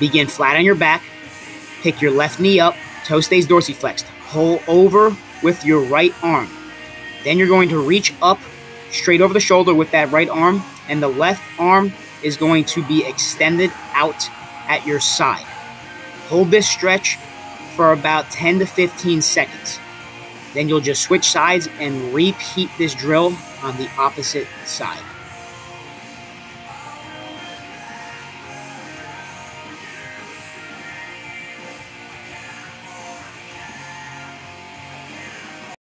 Begin flat on your back. Pick your left knee up. Toe stays dorsiflexed. Pull over with your right arm. Then you're going to reach up straight over the shoulder with that right arm, and the left arm is going to be extended out at your side. Hold this stretch for about 10 to 15 seconds. Then you'll just switch sides and repeat this drill on the opposite side.